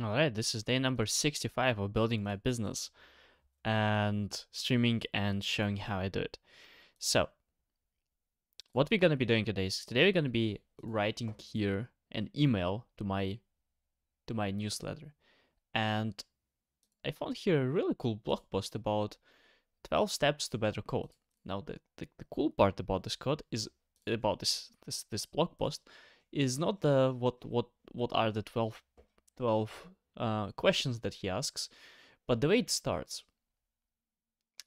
All right, this is day number 65 of building my business and streaming and showing how I do it. So, what we're going to be doing today is today we're going to be writing here an email to my to my newsletter. And I found here a really cool blog post about 12 steps to better code. Now the, the, the cool part about this code is about this this this blog post is not the what what what are the 12 12 uh, questions that he asks, but the way it starts.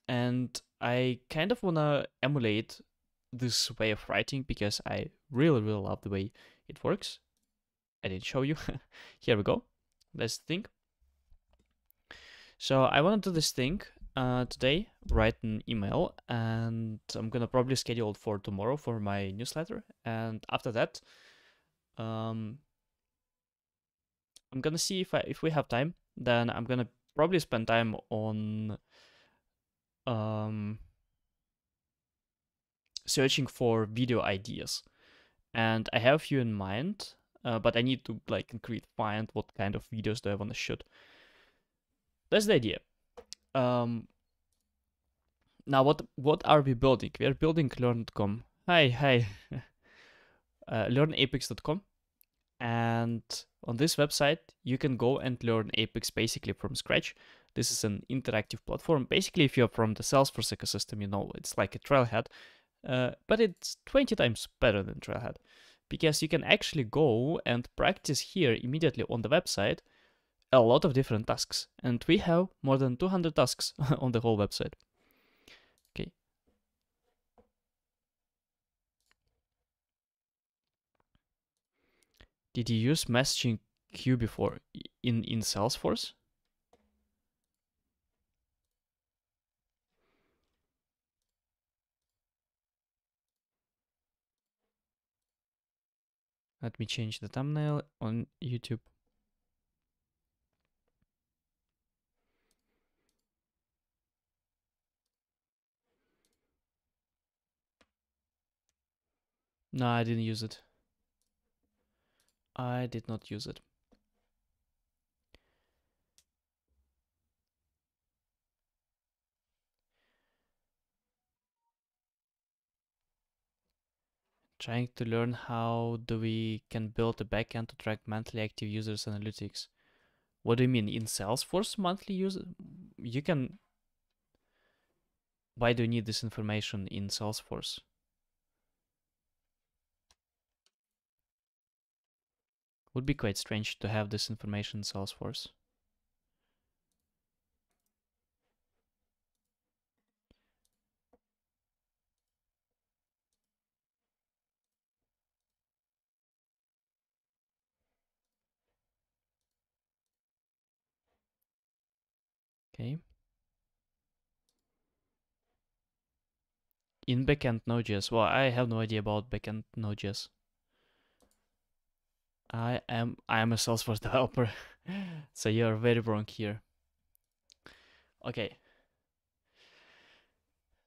And I kind of want to emulate this way of writing because I really, really love the way it works. I didn't show you. Here we go. Let's think. So I want to do this thing uh, today, write an email, and I'm gonna probably schedule it for tomorrow for my newsletter. And after that, um, I'm gonna see if I if we have time. Then I'm gonna probably spend time on um, searching for video ideas, and I have a few in mind. Uh, but I need to like concrete find what kind of videos do I want to shoot. That's the idea. Um, now what what are we building? We are building learn.com. Hi, hi. uh, and on this website, you can go and learn Apex basically from scratch. This is an interactive platform. Basically, if you're from the Salesforce ecosystem, you know it's like a Trailhead, uh, but it's 20 times better than Trailhead because you can actually go and practice here immediately on the website a lot of different tasks. And we have more than 200 tasks on the whole website. Did you use messaging queue before in, in Salesforce? Let me change the thumbnail on YouTube. No, I didn't use it. I did not use it. Trying to learn how do we can build a backend to track monthly active users analytics. What do you mean in Salesforce monthly user? You can. Why do you need this information in Salesforce? Would be quite strange to have this information in Salesforce. Okay. In backend Node.js, well, I have no idea about backend Node.js. I am I am a Salesforce developer, so you're very wrong here. Okay.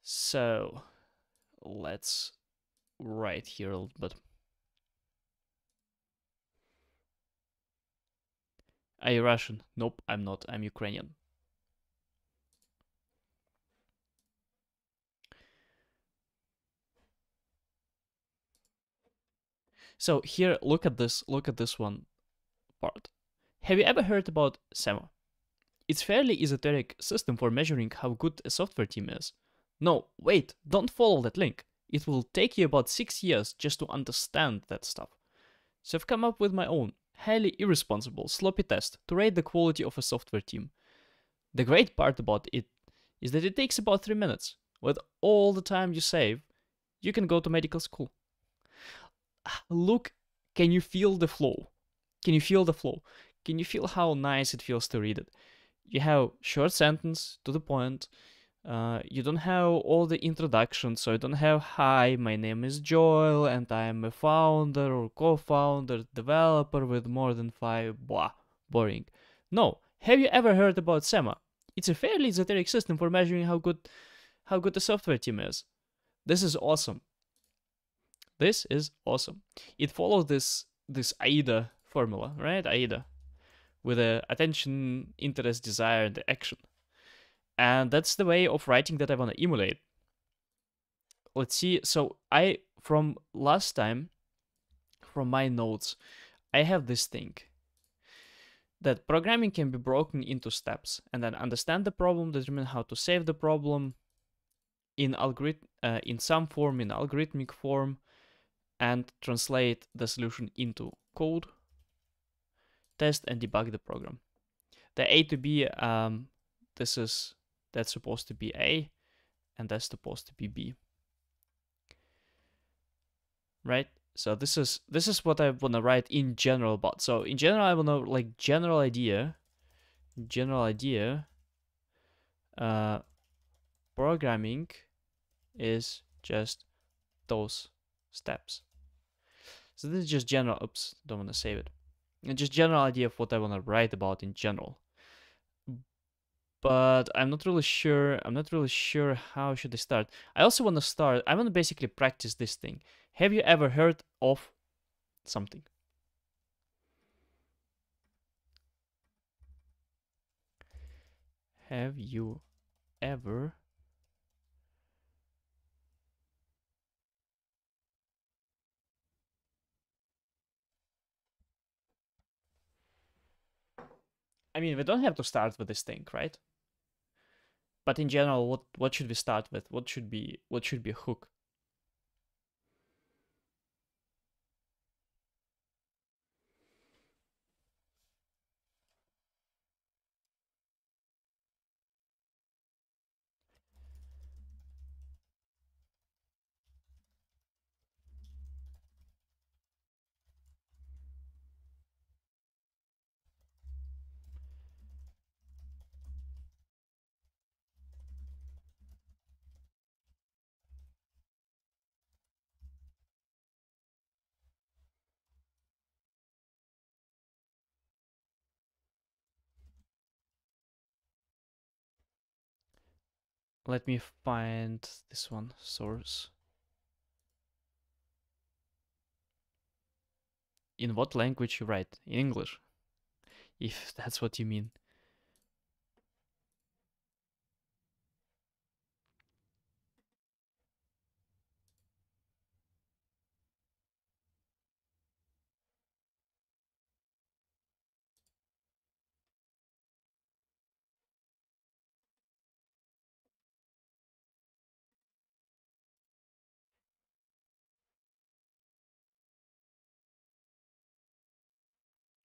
So let's write here a little bit. Are you Russian? Nope, I'm not. I'm Ukrainian. So here, look at this, look at this one part. Have you ever heard about SEMA? It's fairly esoteric system for measuring how good a software team is. No, wait, don't follow that link. It will take you about six years just to understand that stuff. So I've come up with my own, highly irresponsible, sloppy test to rate the quality of a software team. The great part about it is that it takes about three minutes. With all the time you save, you can go to medical school look, can you feel the flow? Can you feel the flow? Can you feel how nice it feels to read it? You have short sentence to the point. Uh, you don't have all the introduction, so you don't have hi, my name is Joel, and I am a founder or co-founder, developer with more than five. Blah, boring. No, have you ever heard about SEMA? It's a fairly esoteric system for measuring how good how good the software team is. This is awesome. This is awesome. It follows this this AIDA formula, right? AIDA. with a attention, interest, desire, and action. And that's the way of writing that I want to emulate. Let's see. So I from last time, from my notes, I have this thing that programming can be broken into steps and then understand the problem, determine how to save the problem in algorithm uh, in some form, in algorithmic form, and translate the solution into code, test and debug the program. The A to B, um, this is that's supposed to be A, and that's supposed to be B. Right? So this is this is what I wanna write in general about. So in general, I wanna like general idea, general idea. Uh, programming is just those steps. So this is just general. Oops, don't wanna save it. And just general idea of what I wanna write about in general. But I'm not really sure. I'm not really sure how should I start. I also want to start. I want to basically practice this thing. Have you ever heard of something? Have you ever I mean, we don't have to start with this thing, right? But in general, what what should we start with? What should be what should be a hook? Let me find this one, source. In what language you write? In English. If that's what you mean.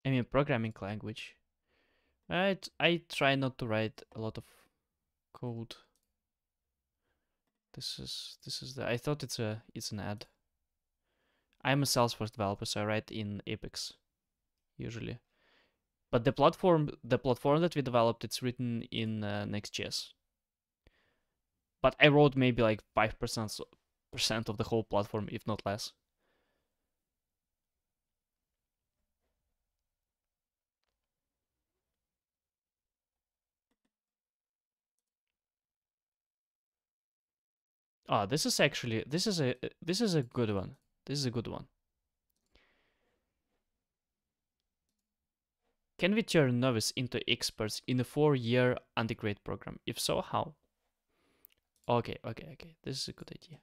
I mean, programming language. Right, I try not to write a lot of code. This is this is the. I thought it's a it's an ad. I'm a Salesforce developer, so I write in Apex, usually. But the platform the platform that we developed, it's written in uh, Next.js. But I wrote maybe like five percent percent of the whole platform, if not less. Ah, this is actually this is a this is a good one. This is a good one. Can we turn novice into experts in a four-year undergrad program? If so, how? Okay, okay, okay. This is a good idea.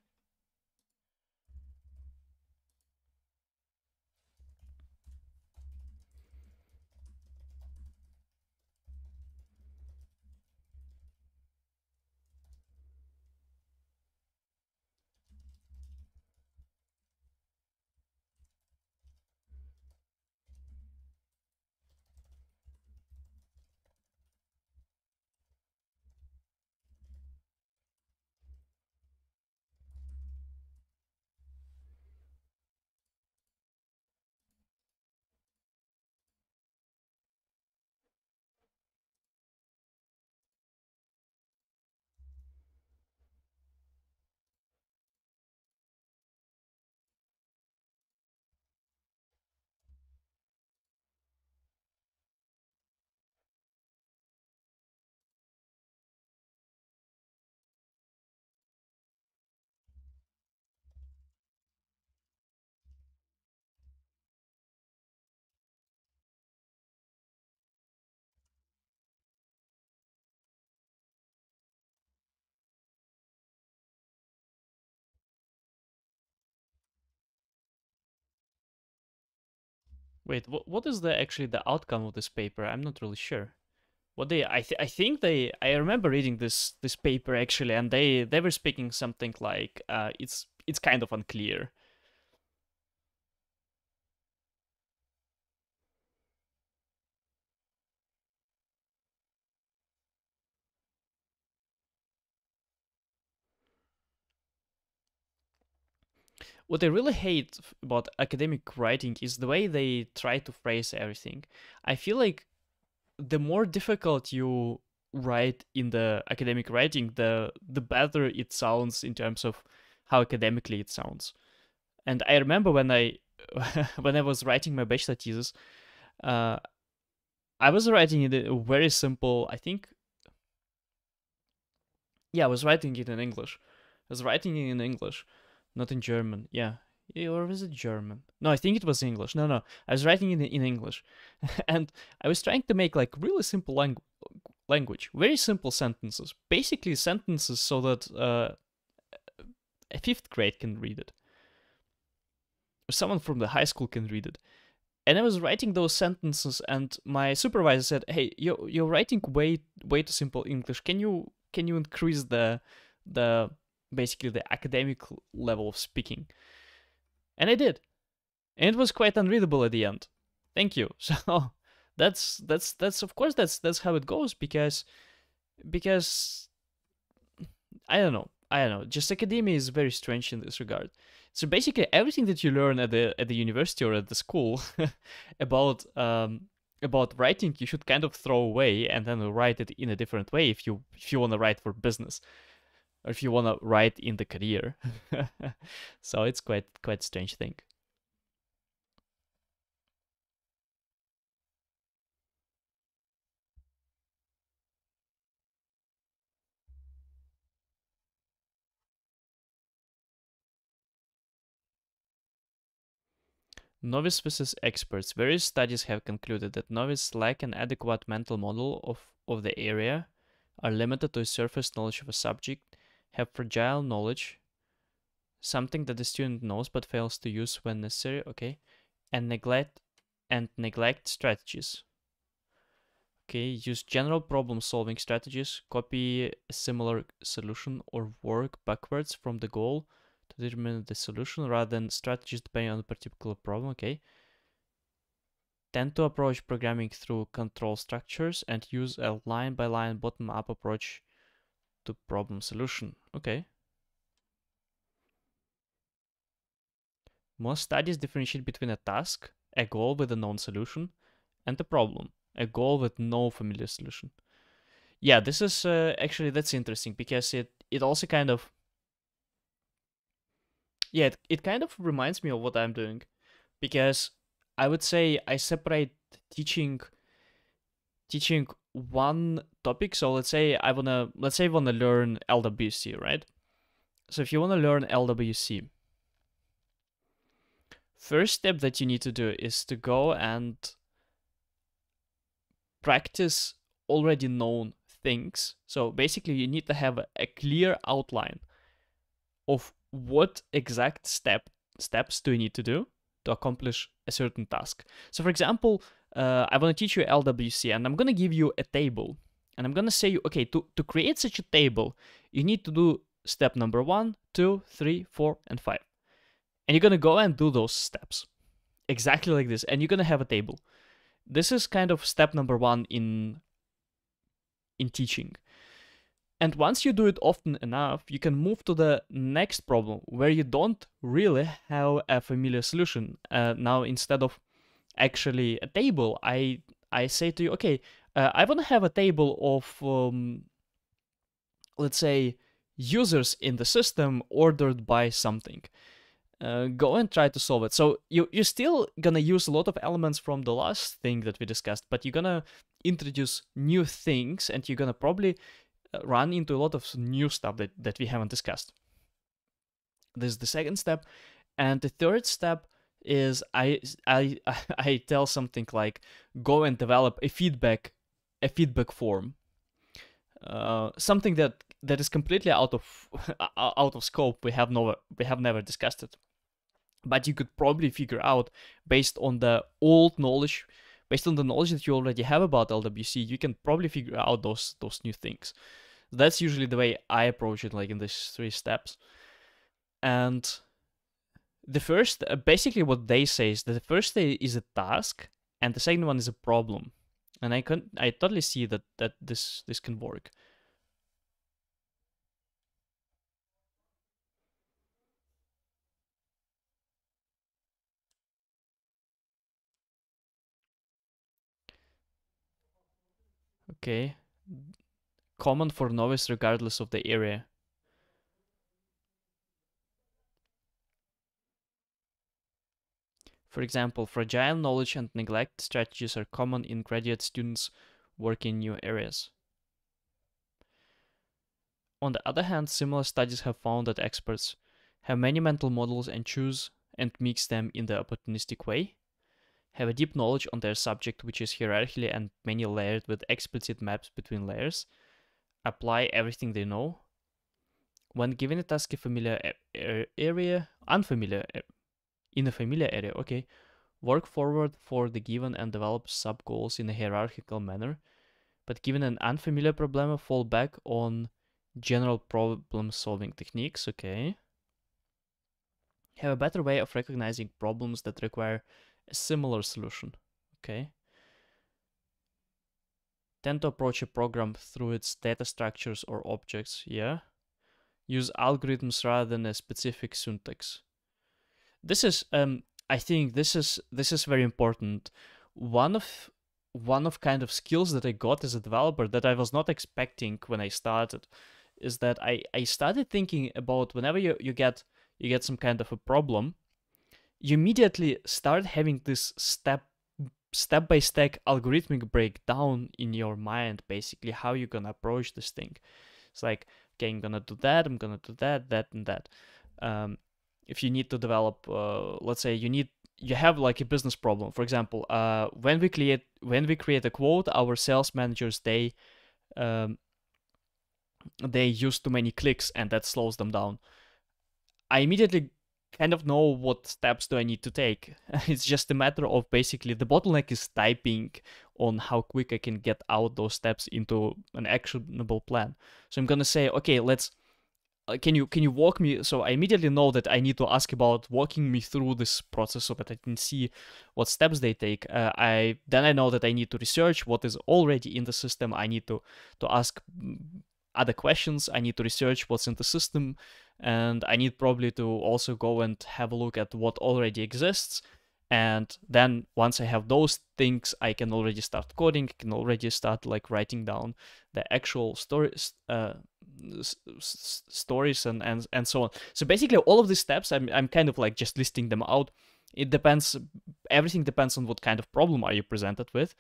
Wait, what what is the actually the outcome of this paper? I'm not really sure. What they I th- I think they I remember reading this this paper actually, and they they were speaking something like uh, it's it's kind of unclear. What I really hate about academic writing is the way they try to phrase everything. I feel like the more difficult you write in the academic writing, the the better it sounds in terms of how academically it sounds. And I remember when I when I was writing my bachelor thesis, uh, I was writing it a very simple. I think, yeah, I was writing it in English. I was writing it in English, not in German. Yeah. Or was it German? No, I think it was English. No, no. I was writing in in English. and I was trying to make like really simple langu- language, very simple sentences. Basically sentences so that uh, a fifth grade can read it. Or someone from the high school can read it. And I was writing those sentences and my supervisor said, "Hey, you're you're writing way way too simple English. Can you can you increase the the basically the academic level of speaking. And I did. And it was quite unreadable at the end. Thank you. So that's that's that's of course that's that's how it goes because because I don't know. I don't know. Just academia is very strange in this regard. So basically, everything that you learn at the at the university or at the school about um, about writing, you should kind of throw away and then write it in a different way if you if you want to write for business or if you want to write in the career. so it's quite quite strange thing. Novice versus experts. Various studies have concluded that novices lack an adequate mental model of, of the area, are limited to a surface knowledge of a subject, have fragile knowledge, something that the student knows but fails to use when necessary, okay, and neglect and neglect strategies. Okay, use general problem solving strategies, copy a similar solution or work backwards from the goal to determine the solution rather than strategies depending on a particular problem, okay. Tend to approach programming through control structures and use a line by line bottom up approach to problem solution. Okay. Most studies differentiate between a task, a goal with a known solution, and a problem, a goal with no familiar solution. Yeah, this is uh, actually that's interesting because it it also kind of yeah it, it kind of reminds me of what I'm doing because I would say I separate teaching teaching one topic. So let's say I wanna let's say I wanna learn LWC, right? So if you wanna learn LWC, first step that you need to do is to go and practice already known things. So basically you need to have a clear outline of what exact step steps do you need to do to accomplish a certain task. So for example, uh, I want to teach you LWC and I'm going to give you a table. And I'm going to say, okay, to, to create such a table, you need to do step number one, two, three, four, and five. And you're going to go and do those steps exactly like this. And you're going to have a table. This is kind of step number one in, in teaching. And once you do it often enough, you can move to the next problem where you don't really have a familiar solution. Uh, now, instead of actually a table, I I say to you, okay, uh, I want to have a table of, um, let's say, users in the system ordered by something. Uh, go and try to solve it. So you you're still gonna use a lot of elements from the last thing that we discussed, but you're gonna introduce new things, and you're gonna probably uh, run into a lot of new stuff that that we haven't discussed. This is the second step, and the third step is I I I tell something like go and develop a feedback a feedback form. Uh, something that that is completely out of out of scope. We have no we have never discussed it. but you could probably figure out based on the old knowledge based on the knowledge that you already have about lwc you can probably figure out those those new things that's usually the way i approach it like in these three steps and the first uh, basically what they say is that the first day is a task and the second one is a problem. And i can i totally see that that this this can work. Okay. Common for novice regardless of the area For example, fragile knowledge and neglect strategies are common in graduate students working in new areas. On the other hand, similar studies have found that experts have many mental models and choose and mix them in the opportunistic way, have a deep knowledge on their subject which is hierarchically and many layered with explicit maps between layers, apply everything they know. When given a task a familiar area, unfamiliar in a familiar area, okay, work forward for the given and develop sub goals in a hierarchical manner. But given an unfamiliar problem, fall back on general problem solving techniques, okay. Have a better way of recognizing problems that require a similar solution, okay. Tend to approach a program through its data structures or objects, yeah. Use algorithms rather than a specific syntax this is um I think this is this is very important. One of one of kind of skills that I got as a developer that I was not expecting when I started is that I, I started thinking about whenever you, you get you get some kind of a problem, you immediately start having this step step by step algorithmic breakdown in your mind basically how you're gonna approach this thing. It's like, okay, I'm gonna do that, I'm gonna do that, that and that. Um, if you need to develop uh, let's say you need you have like a business problem. For example uh, when we create when we create a quote our sales managers they um, they use too many clicks and that slows them down. I immediately kind of know what steps do i need to take. It's just a matter of basically the bottleneck is typing on how quick i can get out those steps into an actionable plan. So i'm to say okay let's uh, can you can you walk me so i immediately know that i need to ask about walking me through this process so that i can see what steps they take. Uh, i then i know that i need to research what is already in the system. I need to to ask mm, other questions. I need to research what's in the system. And i need probably to also go and have a look at what already exists and then once i have those things i can already start coding I can already start like writing down the actual stories uh, stories and, and and so on. So basically all of these steps I'm, I'm kind of like just listing them out. It depends everything depends on what kind of problem are you presented with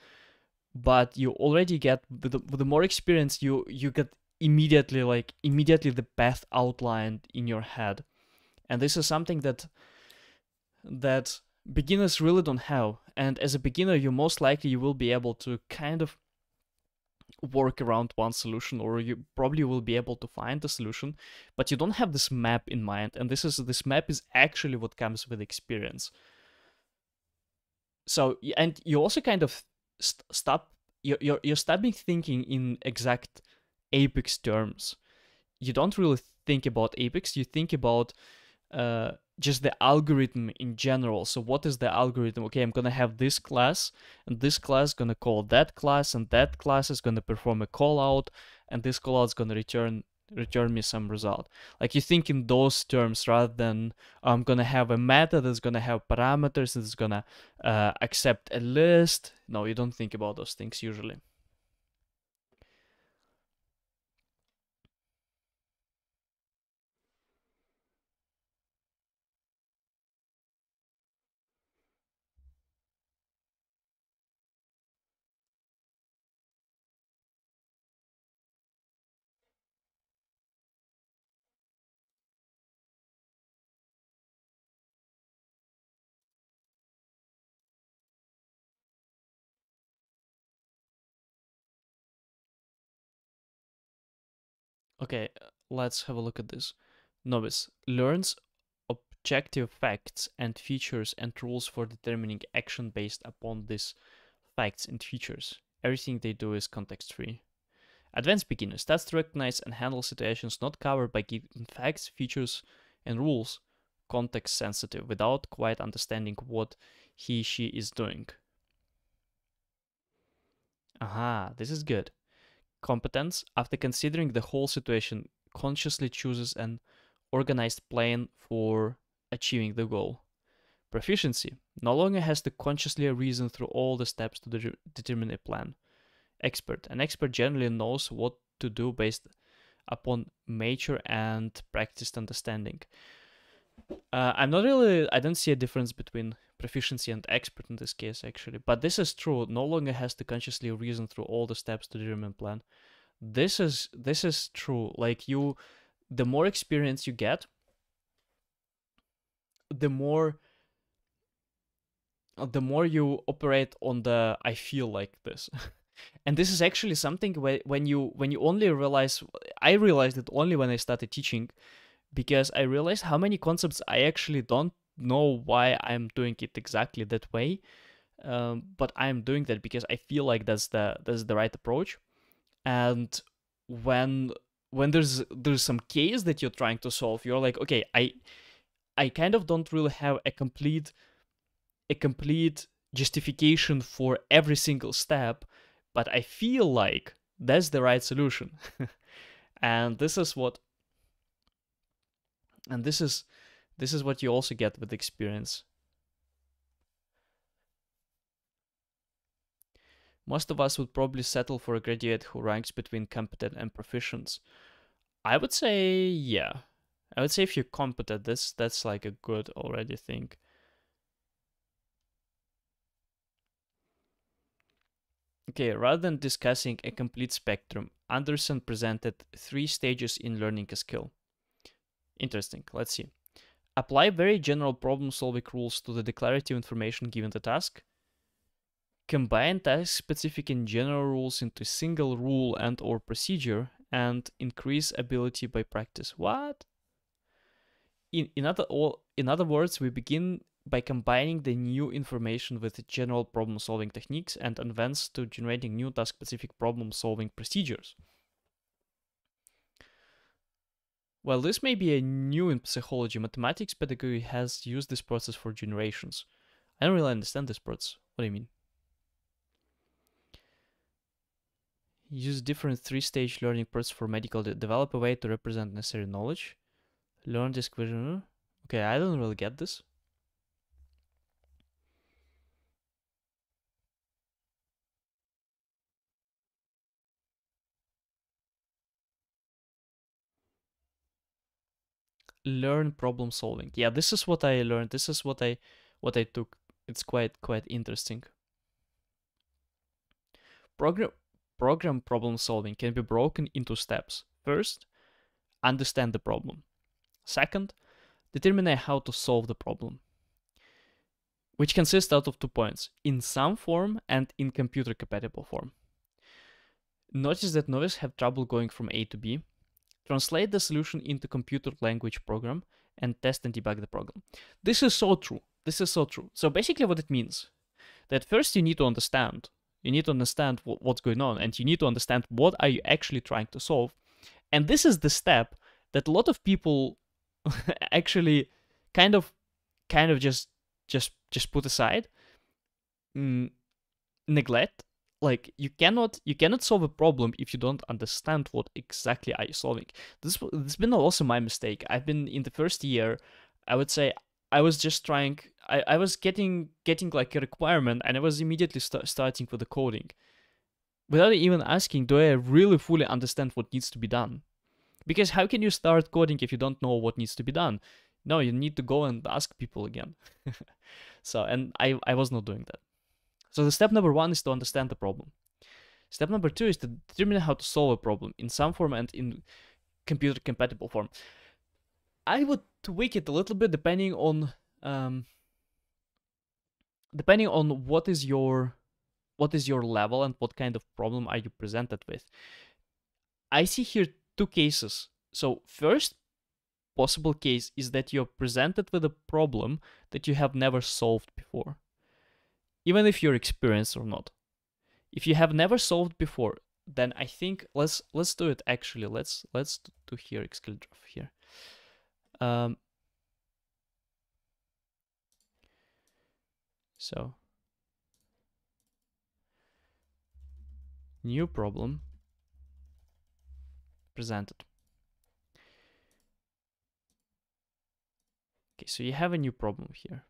but you already get with the, the more experience you you get immediately like immediately the path outlined in your head. And this is something that that beginners really don't have. And as a beginner you most likely you will be able to kind of work around one solution or you probably will be able to find the solution but you don't have this map in mind. And this is this map is actually what comes with experience. So and you also kind of st- stop you're, you're, you're stopping thinking in exact apex terms. You don't really think about apex you think about uh, just the algorithm in general. So what is the algorithm? Okay, I'm gonna have this class, and this class gonna call that class, and that class is gonna perform a call out, and this call out is gonna return return me some result. Like you think in those terms rather than I'm gonna have a method that's gonna have parameters that's gonna uh, accept a list. No, you don't think about those things usually. Okay, uh, let's have a look at this. Novice learns objective facts and features and rules for determining action based upon these facts and features. Everything they do is context free. Advanced beginner starts to recognize and handle situations not covered by given facts, features, and rules, context sensitive, without quite understanding what he she is doing. Aha, this is good. Competence, after considering the whole situation, consciously chooses an organized plan for achieving the goal. Proficiency, no longer has to consciously reason through all the steps to de- determine a plan. Expert, an expert generally knows what to do based upon mature and practiced understanding. Uh, I'm not really, I don't see a difference between proficiency and expert in this case actually, but this is true. No longer has to consciously reason through all the steps to determine plan. This is this is true. Like you, the more experience you get, the more the more you operate on the I feel like this. and this is actually something where when you when you only realize I realized it only when I started teaching because I realized how many concepts I actually don't know why I'm doing it exactly that way. Um, but I'm doing that because I feel like that's the that's the right approach. And when when there's there's some case that you're trying to solve, you're like, okay, I I kind of don't really have a complete a complete justification for every single step, but I feel like that's the right solution. and this is what and this is this is what you also get with experience. Most of us would probably settle for a graduate who ranks between competent and proficient. I would say yeah. I would say if you're competent, this that's like a good already thing. Okay, rather than discussing a complete spectrum, Anderson presented three stages in learning a skill. Interesting, let's see. Apply very general problem-solving rules to the declarative information given the task. Combine task-specific and general rules into a single rule and or procedure and increase ability by practice. What? In, in, other, all, in other words, we begin by combining the new information with general problem solving techniques and advance to generating new task specific problem solving procedures. While this may be a new in psychology, mathematics pedagogy has used this process for generations. I don't really understand this process. What do you mean? Use different three-stage learning process for medical. Develop a way to represent necessary knowledge. Learn this question. Okay, I don't really get this. Learn problem solving. Yeah, this is what I learned. This is what I what I took. It's quite quite interesting. Program program problem solving can be broken into steps. First, understand the problem. Second, determine how to solve the problem, which consists out of two points, in some form and in computer compatible form. Notice that novices have trouble going from A to B, translate the solution into computer language program, and test and debug the program. This is so true. This is so true. So basically what it means, that first you need to understand. You need to understand what's going on, and you need to understand what are you actually trying to solve. And this is the step that a lot of people actually kind of kind of just just just put aside mm, neglect like you cannot you cannot solve a problem if you don't understand what exactly are you solving. This this been also my mistake. I've been in the first year i would say i was just trying i, I was getting getting like a requirement and i was immediately st- starting with the coding. Without even asking do i really fully understand what needs to be done? Because how can you start coding if you don't know what needs to be done? No you need to go and ask people again. So and i i was not doing that so the step number one is to understand the problem. Step number two is to determine how to solve a problem in some form and in computer compatible form. I would tweak it a little bit depending on um, depending on what is your what is your level and what kind of problem are you presented with. I see here two cases. So first, possible case is that you're presented with a problem that you have never solved before, even if you're experienced or not. If you have never solved before, then I think let's let's do it actually. Let's let's do here Excalidraw here. Um, so new problem presented. Okay, so you have a new problem here.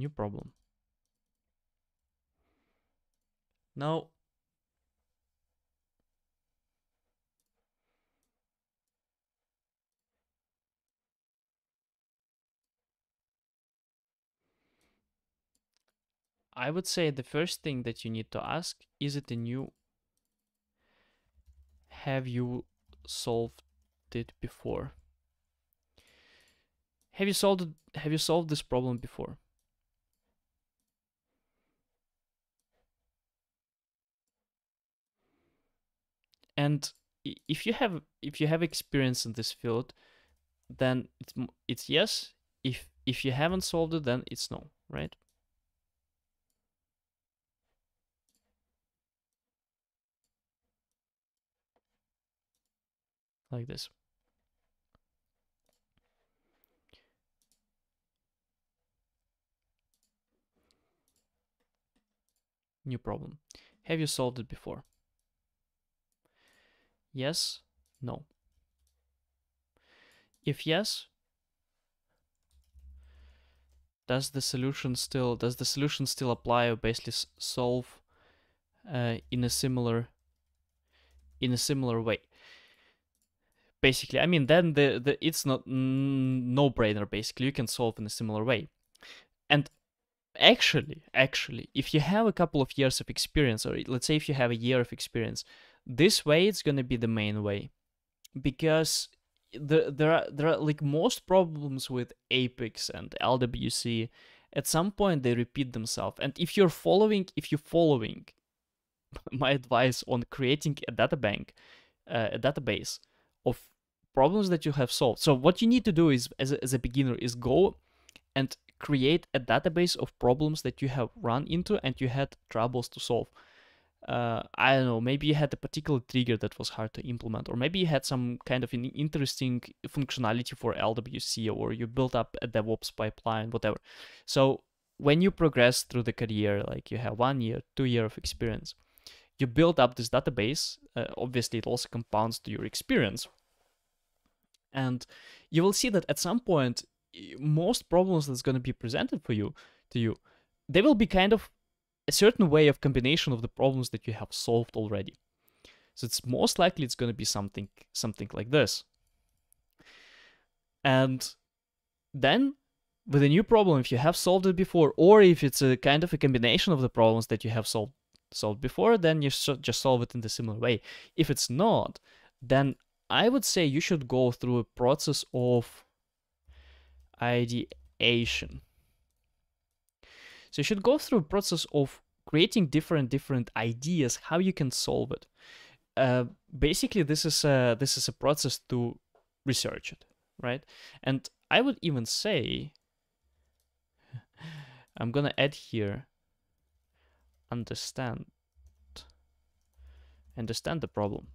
New problem. Now, I would say the first thing that you need to ask is it a new have you solved it before have you solved have you solved this problem before and if you have if you have experience in this field then it's it's yes if if you haven't solved it then it's no right like this. New problem. Have you solved it before? Yes, no. If yes, does the solution still does the solution still apply or basically solve uh, in a similar in a similar way? basically i mean then the, the it's not no brainer basically you can solve in a similar way and actually actually if you have a couple of years of experience or let's say if you have a year of experience this way it's to be the main way because the, there are there are like most problems with apex and lwc at some point they repeat themselves and if you're following if you're following my advice on creating a data bank uh, a database of problems that you have solved. So what you need to do is, as a, as a beginner, is go and create a database of problems that you have run into and you had troubles to solve. Uh, I don't know, maybe you had a particular trigger that was hard to implement, or maybe you had some kind of an interesting functionality for LWC, or you built up a DevOps pipeline, whatever. So when you progress through the career, like you have one year, two year of experience, you build up this database. Uh, obviously, it also compounds to your experience, and you will see that at some point most problems that's going to be presented for you to you they will be kind of a certain way of combination of the problems that you have solved already. So it's most likely it's going to be something something like this. And then with a new problem if you have solved it before or if it's a kind of a combination of the problems that you have solved solved before then you should just solve it in the similar way. If it's not then I would say you should go through a process of ideation. So you should go through a process of creating different different ideas how you can solve it. Uh, basically, this is a this is a process to research it, right? And I would even say I'm gonna add here understand understand the problem.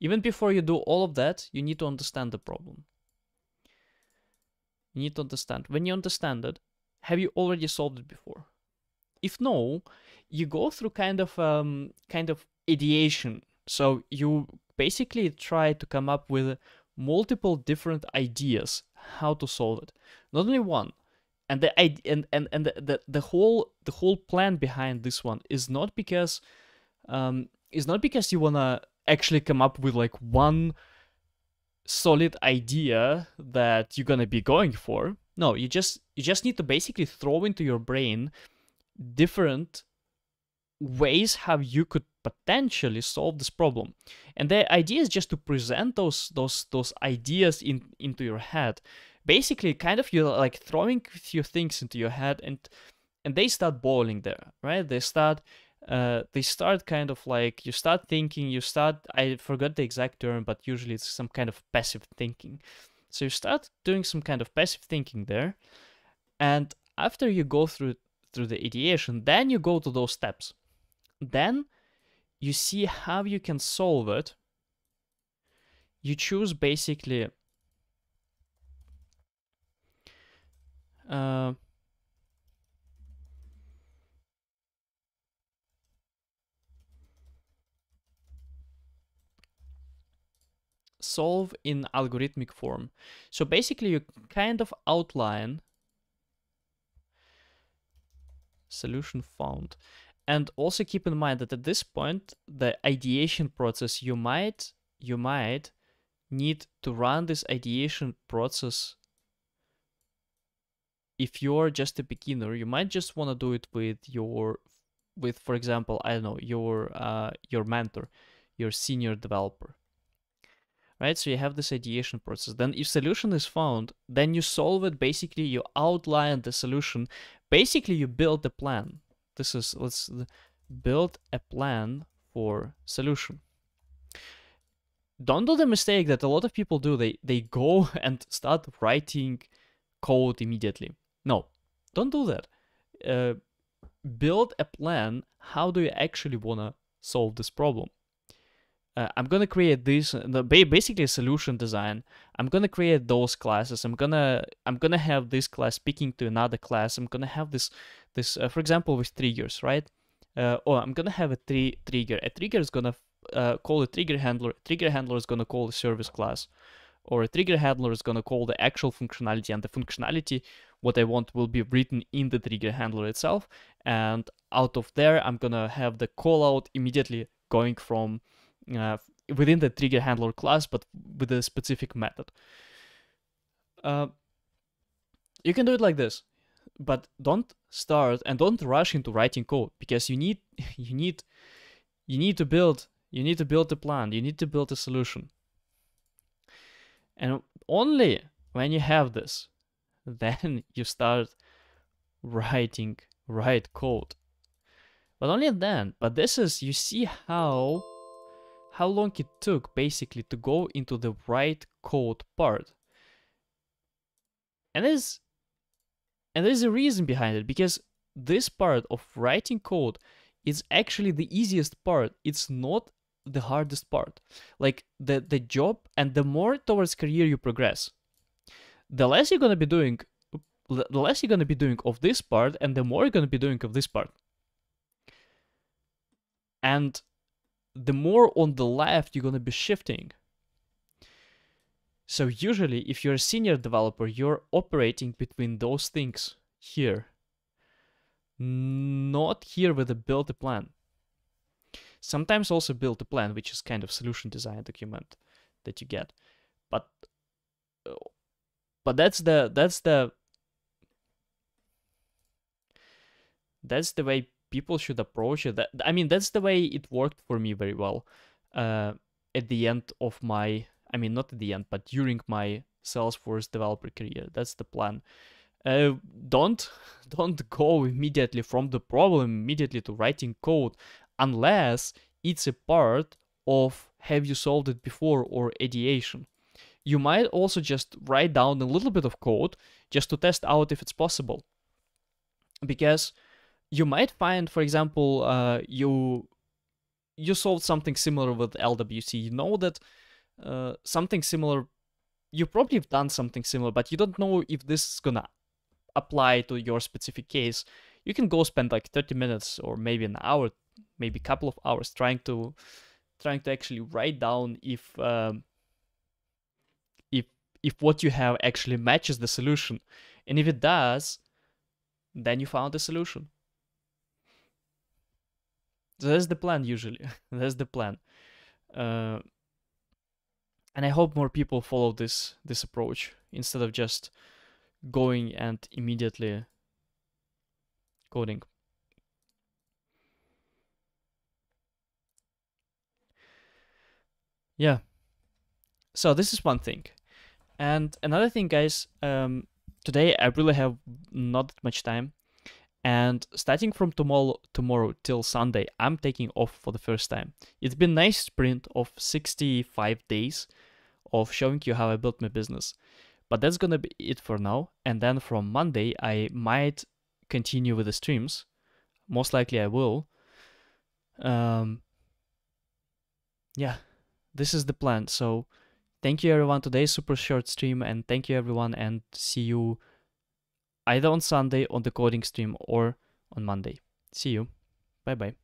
Even before you do all of that, you need to understand the problem. You need to understand. When you understand it, have you already solved it before? If no, you go through kind of um, kind of ideation. So you basically try to come up with multiple different ideas how to solve it. Not only one. And the and and, and the, the, the whole the whole plan behind this one is not because um is not because you wanna actually come up with like one solid idea that you're gonna be going for. No, you just you just need to basically throw into your brain different ways how you could potentially solve this problem. And the idea is just to present those those those ideas in into your head. Basically, kind of you're like throwing a few things into your head and and they start boiling there, right? They start uh, they start kind of like you start thinking, you start I forgot the exact term, but usually it's some kind of passive thinking. So you start doing some kind of passive thinking there, and after you go through through the ideation, then you go to those steps. Then you see how you can solve it. You choose basically uh, solve in algorithmic form. So basically you kind of outline solution found. And also keep in mind that at this point, the ideation process, you might, you might need to run this ideation process if you're just a beginner you might just want to do it with your with for example i don't know your uh, your mentor your senior developer right? So you have this ideation process. Then if solution is found, then you solve it. Basically, you outline the solution. Basically, you build the plan. This is, let's build a plan for solution. Don't do the mistake that a lot of people do. They, they go and start writing code immediately. No, don't do that. Uh, build a plan. How do you actually want to solve this problem? Uh, I'm gonna create this basically a solution design. I'm gonna create those classes. I'm gonna I'm gonna have this class speaking to another class. I'm gonna have this this uh, for example with triggers, right? Uh, or I'm gonna have a tri- trigger. A trigger is gonna uh, call a trigger handler. A trigger handler is gonna call a service class, or a trigger handler is gonna call the actual functionality, and the functionality what I want will be written in the trigger handler itself. And out of there, I'm gonna have the call out immediately going from uh, within the trigger handler class, but with a specific method. Uh, you can do it like this, but don't start and don't rush into writing code because you need you need you need to build you need to build a plan you need to build a solution and only when you have this then you start writing write code but only then but this is you see how how long it took basically to go into the write code part. And there's and there's a reason behind it because this part of writing code is actually the easiest part. It's not the hardest part. Like the the job and the more towards career you progress, the less you're gonna be doing the less you're gonna be doing of this part and the more you're gonna be doing of this part. And the more on the left you're going to be shifting. So usually if you're a senior developer, you're operating between those things here. Not here with a build a plan. Sometimes also build a plan, which is kind of solution design document that you get. But uh, but that's the that's the that's the way people should approach it. That, I mean, that's the way it worked for me very well. Uh, at the end of my, I mean, not at the end, but during my Salesforce developer career. That's the plan. Uh, don't don't go immediately from the problem immediately to writing code unless it's a part of have you solved it before or ideation. You might also just write down a little bit of code just to test out if it's possible. Because you might find, for example, uh, you you solved something similar with LWC. You know that uh, something similar, you probably have done something similar, but you don't know if this is gonna apply to your specific case. You can go spend like 30 minutes or maybe an hour, maybe a couple of hours trying to trying to actually write down if um, if if what you have actually matches the solution, and if it does, then you found the solution. That's the plan usually. that's the plan. Uh, and I hope more people follow this this approach instead of just going and immediately coding. yeah. So this is one thing. And another thing, guys, um, today I really have not much time. And starting from tomorrow, tomorrow till Sunday, I'm taking off for the first time. It's been nice sprint of 65 days of showing you how I built my business. But that's gonna be it for now. And then from Monday, I might continue with the streams. Most likely I will. Um, yeah, this is the plan. So thank you everyone. Today super short stream and thank you everyone and see you either on Sunday on the coding stream or on Monday. See you. Bye bye.